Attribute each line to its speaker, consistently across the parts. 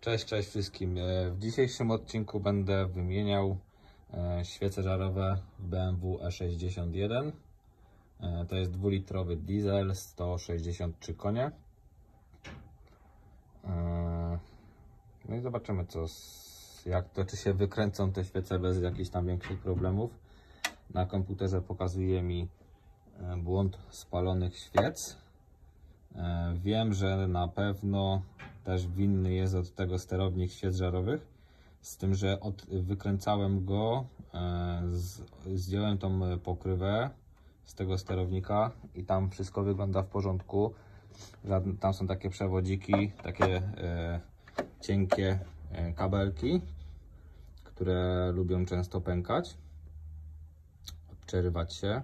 Speaker 1: Cześć, cześć wszystkim. E, W dzisiejszym odcinku będę wymieniał e, świece żarowe BMW E61. E, To jest dwulitrowy diesel, 163 konie. No i zobaczymy co, jak to, czy się wykręcą te świece bez jakichś tam większych problemów. Na komputerze pokazuje mi błąd spalonych świec. E, Wiem, że na pewno też winny jest od tego sterownik świec żarowych. Z tym, że od, wykręcałem go, e, z, zdjąłem tą pokrywę z tego sterownika i tam wszystko wygląda w porządku. Tam są takie przewodziki, takie e, cienkie e, kabelki, które lubią często pękać, przerywać się.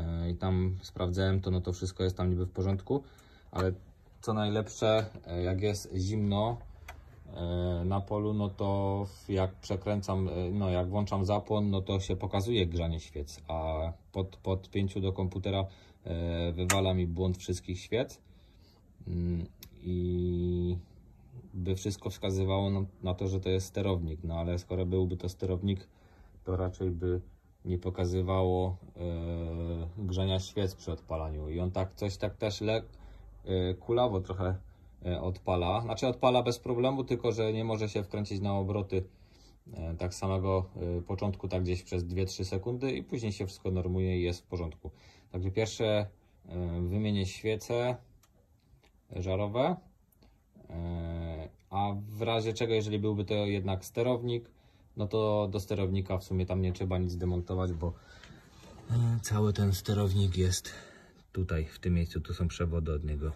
Speaker 1: E, I tam sprawdzałem to, no to wszystko jest tam niby w porządku, ale co najlepsze, e, jak jest zimno e, na polu, no to jak przekręcam, no jak włączam zapłon, no to się pokazuje grzanie świec, a pod podpięciu do komputera wywala mi błąd wszystkich świec. Mm, i by wszystko wskazywało na to, że to jest sterownik, no ale skoro byłby to sterownik, to raczej by nie pokazywało e, grzania świec przy odpalaniu i on tak coś tak też le, e, kulawo trochę e, odpala, znaczy odpala bez problemu, tylko że nie może się wkręcić na obroty e, tak samego e, początku, tak gdzieś przez 2-3 sekundy i później się wszystko normuje i jest w porządku. Także pierwsze e, wymienię świece żarowe, e, a w razie czego, jeżeli byłby to jednak sterownik, no to do sterownika w sumie tam nie trzeba nic demontować, bo e, cały ten sterownik jest tutaj, w tym miejscu, tu są przewody od niego.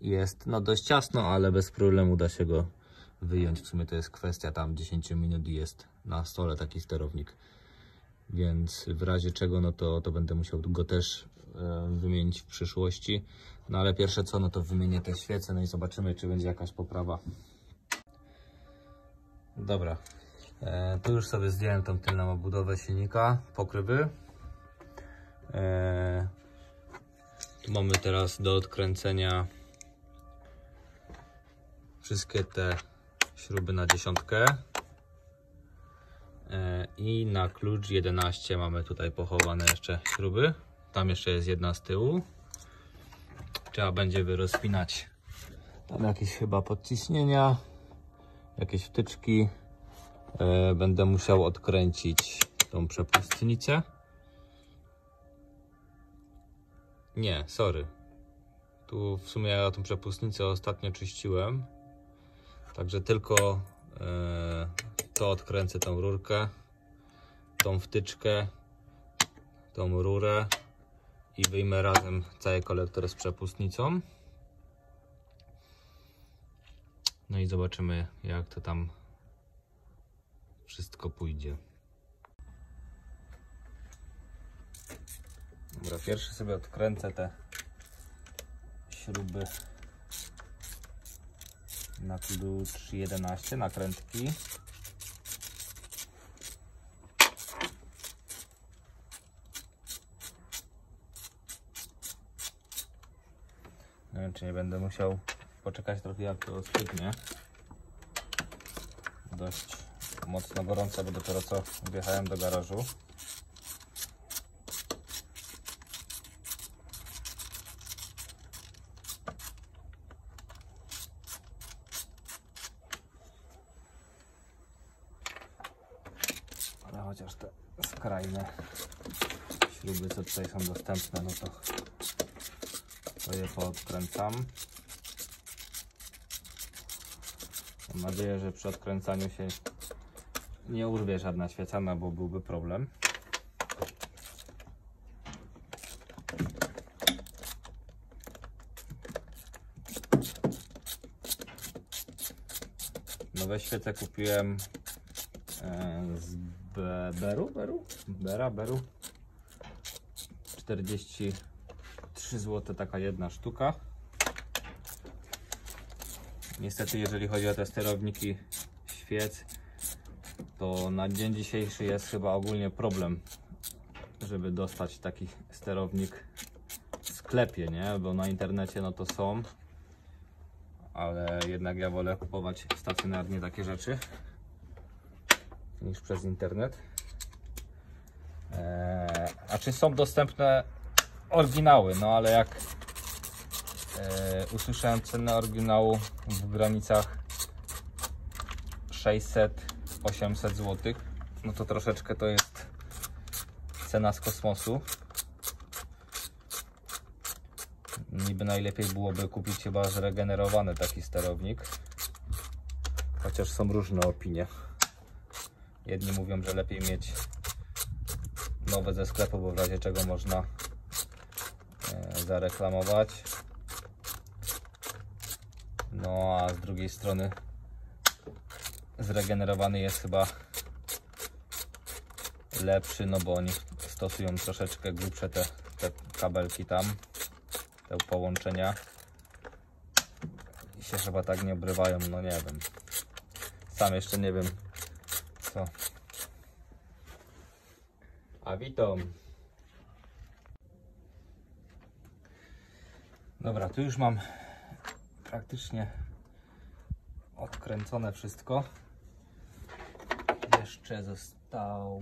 Speaker 1: Jest no dość ciasno, ale bez problemu da się go wyjąć. W sumie to jest kwestia tam 10 minut i jest na stole taki sterownik. Więc w razie czego, no to, to będę musiał go też e, wymienić w przyszłości. No ale pierwsze co, no to wymienię te świece, no i zobaczymy, czy będzie jakaś poprawa. Dobra, e, tu już sobie zdjąłem tą tylną obudowę silnika, pokrywy. E, mamy teraz do odkręcenia wszystkie te śruby na dziesiątkę. E, I na klucz 11 mamy tutaj pochowane jeszcze śruby. Tam jeszcze jest jedna z tyłu. Trzeba będzie wyrozpinać tam jakieś chyba podciśnienia, jakieś wtyczki. E, Będę musiał odkręcić tą przepustnicę. Nie, sorry. Tu w sumie ja tą przepustnicę ostatnio czyściłem. Także tylko e, to odkręcę tą rurkę, tą wtyczkę, tą rurę i wyjmę razem cały kolektor z przepustnicą. No i zobaczymy jak to tam wszystko pójdzie. Dobra, pierwszy sobie odkręcę te śruby na klucz 11 nakrętki. Nie wiem, czy nie będę musiał poczekać trochę jak to ostygnie. Dość mocno gorące, bo dopiero co wjechałem do garażu. Ale chociaż te skrajne śruby, co tutaj są dostępne, no to, to je poodkręcam. Mam nadzieję, że przy odkręcaniu się nie urwie żadna świecana, bo byłby problem. Nowe świece kupiłem e, z Be- Beru, Beru? Bera, Beru. 43 zł taka jedna sztuka. Niestety, jeżeli chodzi o te sterowniki świec, to na dzień dzisiejszy jest chyba ogólnie problem, żeby dostać taki sterownik w sklepie, nie? Bo na internecie no to są, ale jednak ja wolę kupować stacjonarnie takie rzeczy niż przez internet. Eee, a czy są dostępne oryginały? No ale jak usłyszałem cenę oryginału w granicach 600-800 zł, no to troszeczkę to jest cena z kosmosu. Niby najlepiej byłoby kupić chyba zregenerowany taki sterownik. Chociaż są różne opinie. Jedni mówią, że lepiej mieć nowe ze sklepu, bo w razie czego można e, zareklamować. No a z drugiej strony zregenerowany jest chyba lepszy, no bo oni stosują troszeczkę grubsze te, te kabelki tam, te połączenia i się chyba tak nie obrywają, no nie wiem. Sam jeszcze nie wiem co. A witam. Dobra, tu już mam praktycznie odkręcone wszystko. Jeszcze zostało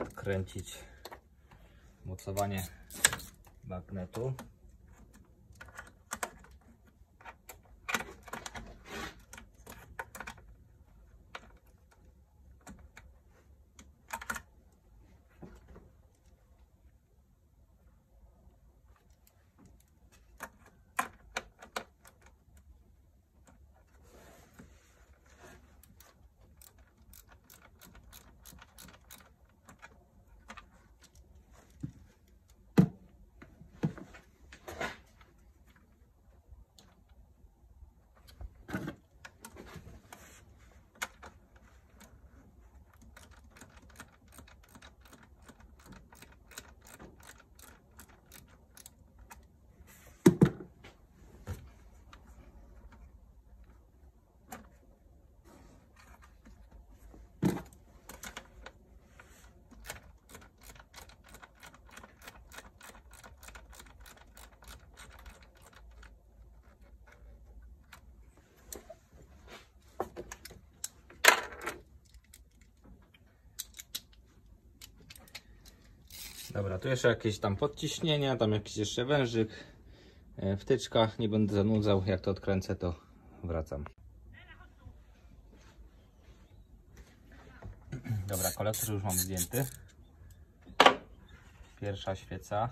Speaker 1: odkręcić mocowanie magnetu. Dobra, tu jeszcze jakieś tam podciśnienia, tam jakiś jeszcze wężyk, e, wtyczka, nie będę zanudzał, jak to odkręcę to wracam. Dobra, kolektor już mam zdjęty. Pierwsza świeca.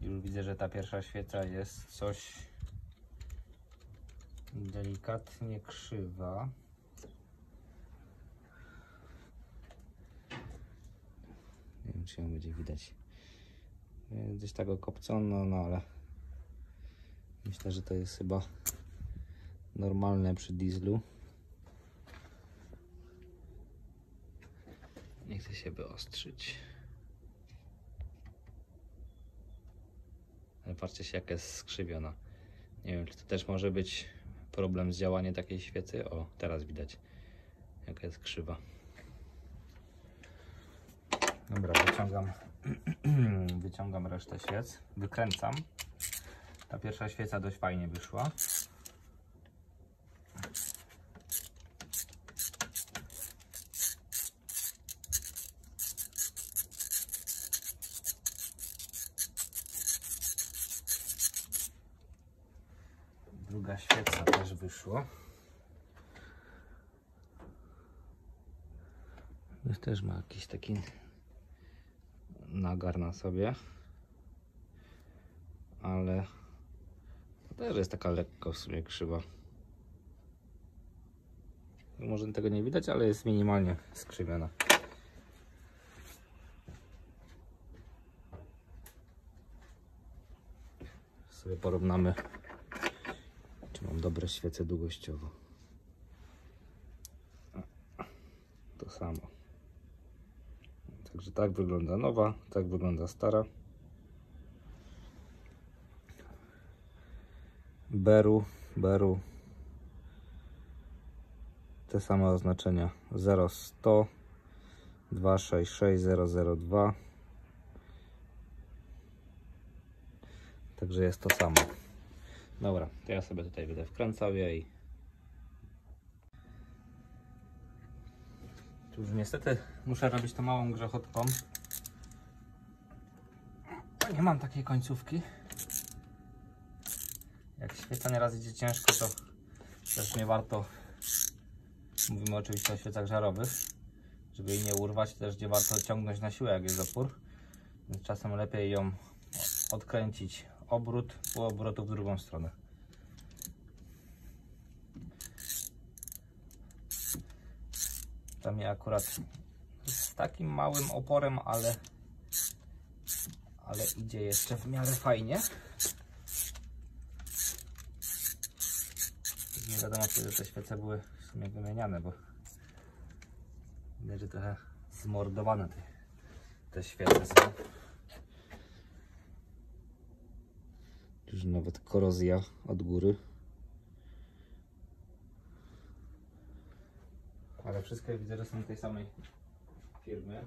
Speaker 1: Już widzę, że ta pierwsza świeca jest coś delikatnie krzywa. Nie wiem, czy ją będzie widać. E, Gdzieś tak okopcono, no ale myślę, że to jest chyba normalne przy dieslu. Nie chcę się wyostrzyć. Ale patrzcie się, jak jest skrzywiona. Nie wiem, czy to też może być problem z działaniem takiej świecy. O, teraz widać, jaka jest krzywa. Dobra, wyciągam, wyciągam resztę świec, wykręcam. Ta pierwsza świeca dość fajnie wyszła. Druga świeca też wyszła. Też ma jakiś taki nagar na sobie. Ale też jest taka lekko w sumie krzywa. Może tego nie widać, ale jest minimalnie skrzywiona. Sobie porównamy, czy mam dobre świece długościowo. To samo. Także tak wygląda nowa, tak wygląda stara. Beru, Beru. Te same oznaczenia 0100 266 002 Także jest to samo. Dobra, to ja sobie tutaj będę wkręcał i już niestety muszę robić to małą grzechotką. Nie mam takiej końcówki. Jak świeca nieraz idzie ciężko, to też nie warto. Mówimy oczywiście o świecach żarowych. Żeby jej nie urwać, też nie warto ciągnąć na siłę, jak jest opór. Więc czasem lepiej ją odkręcić obrót, pół obrotu w drugą stronę. To mi akurat z takim małym oporem, ale ale idzie jeszcze w miarę fajnie. Nie wiadomo, kiedy te świece były w sumie wymieniane, bo widać, że trochę zmordowane te, te świece są. Już nawet korozja od góry. Ale wszystkie widzę, że są tej samej firmy.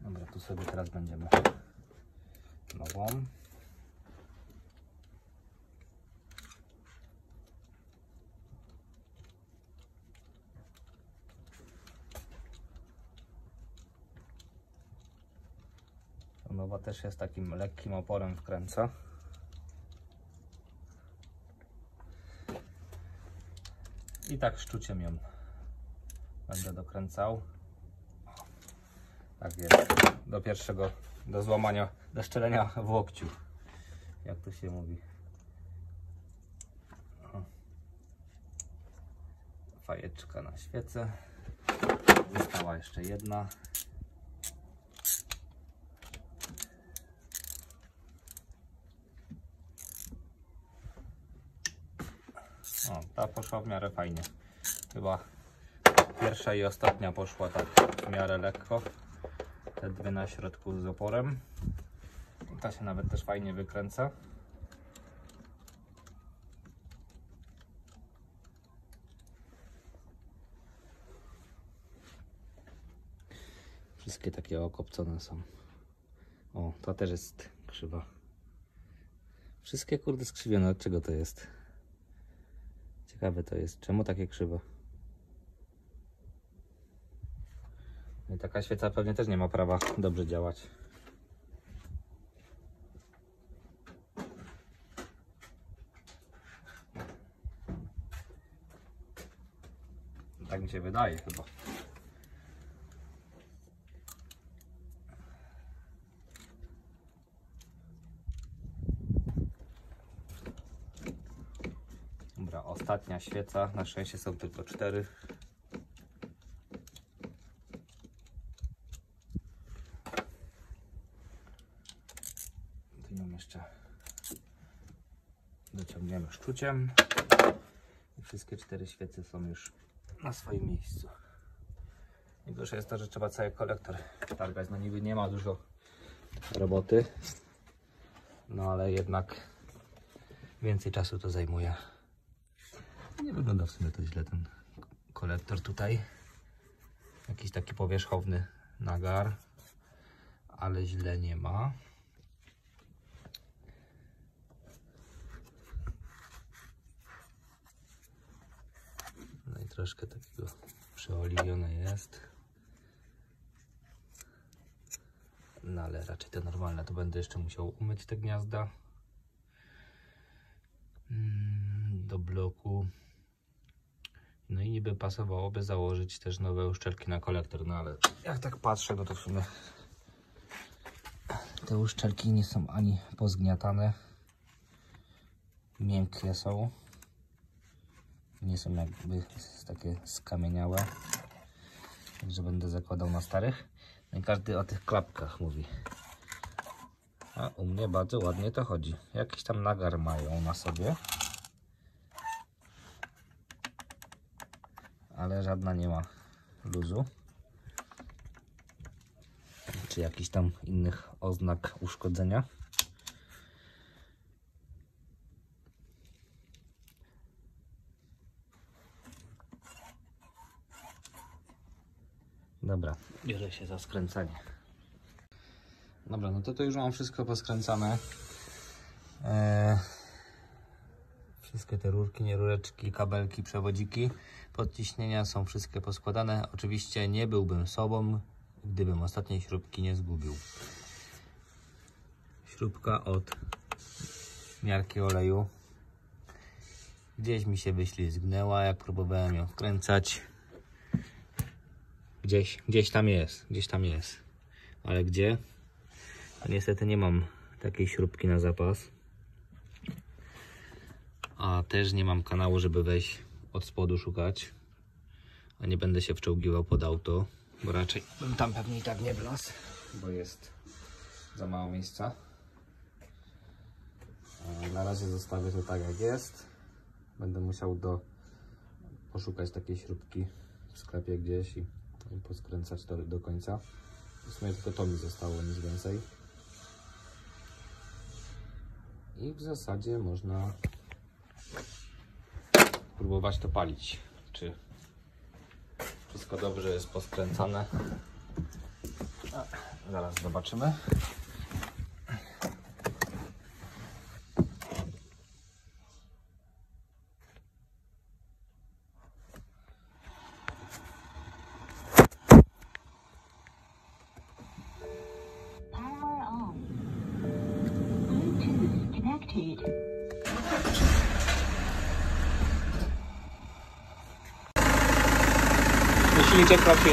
Speaker 1: Dobra, tu sobie teraz będziemy nową. Nowa też jest takim lekkim oporem wkręca. I tak szczuciem ją będę dokręcał. Tak jest. Do pierwszego, do złamania, do szczelenia w łokciu. Jak to się mówi. Fajeczka na świecę. Została jeszcze jedna. O, ta poszła w miarę fajnie. Chyba pierwsza i ostatnia poszła tak w miarę lekko. Te dwie na środku z oporem. Ta się nawet też fajnie wykręca. Wszystkie takie okopcone są. O, ta też jest krzywa. Wszystkie kurde skrzywione. Od czego to jest? Ciekawe to jest. Czemu takie krzywe? No I taka świeca pewnie też nie ma prawa dobrze działać. Tak mi się wydaje chyba. Dobra, ostatnia świeca. Na szczęście są tylko cztery. Tu ją jeszcze dociągniemy szczuciem. I wszystkie cztery świece są już na swoim miejscu. Najgorsze jest to, że trzeba cały kolektor targać. No niby nie ma dużo roboty. No ale jednak więcej czasu to zajmuje. Nie wygląda w sumie to źle ten kolektor tutaj. Jakiś taki powierzchowny nagar, ale źle nie ma. No i troszkę takiego przeoliwione jest. No ale raczej to normalne. To będę jeszcze musiał umyć te gniazda Mm, do bloku. No i niby pasowałoby założyć też nowe uszczelki na kolektor, no ale jak tak patrzę, no to w sumie te uszczelki nie są ani pozgniatane, miękkie są, nie są jakby takie skamieniałe, także będę zakładał na starych. No i każdy o tych klapkach mówi. A u mnie bardzo ładnie to chodzi. Jakiś tam nagar mają na sobie. ale żadna nie ma luzu czy jakichś tam innych oznak uszkodzenia. Dobra, bierze się za skręcanie. Dobra, no to to już mam wszystko poskręcane. Eee, wszystkie te rurki, nie rureczki, kabelki, przewodziki podciśnienia są wszystkie poskładane. Oczywiście nie byłbym sobą, gdybym ostatniej śrubki nie zgubił. Śrubka od miarki oleju. Gdzieś mi się wyślizgnęła, jak próbowałem ją wkręcać. Gdzieś, gdzieś tam jest, gdzieś tam jest. Ale gdzie? A niestety nie mam takiej śrubki na zapas. A też nie mam kanału, żeby wejść od spodu szukać. A nie będę się wczołgiwał pod auto, bo raczej bym tam pewnie i tak nie wlazł, bo jest za mało miejsca. A Na razie zostawię to tak jak jest. Będę musiał do poszukać takiej śrubki w sklepie gdzieś i, i poskręcać to do końca. W sumie tylko to mi zostało, nic więcej. I w zasadzie można próbować to palić. Czy wszystko dobrze jest poskręcane? Zaraz zobaczymy.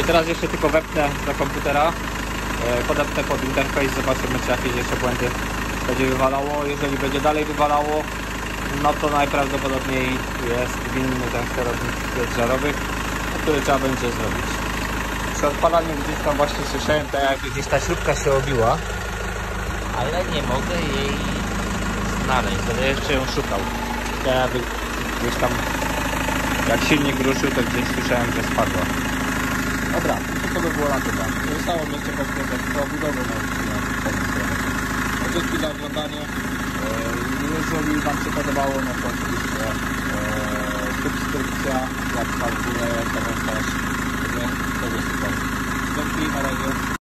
Speaker 1: Teraz jeszcze tylko wepnę do komputera. e, Podepnę pod interfejs, zobaczymy czy jakieś jeszcze błędy będzie wywalało. Jeżeli będzie dalej wywalało, no to najprawdopodobniej jest winny ten sterownik żarowych, który trzeba będzie zrobić. Przy odpalaniu gdzieś tam właśnie słyszałem, tak jak gdzieś ta śrubka się obiła, ale nie mogę jej znaleźć, będę jeszcze ją szukał. Ja gdzieś tam jak silnik ruszył, to gdzieś słyszałem, że spadła. Dobra, to to by było na tyle. Nie zostało mi jeszcze pewnie do budowy na odcinek. Dzięki za oglądanie. E, Jeżeli Wam się podobało, no to oczywiście e, subskrypcja, łapka w górę, komentarz. To. Dzięki, na razie.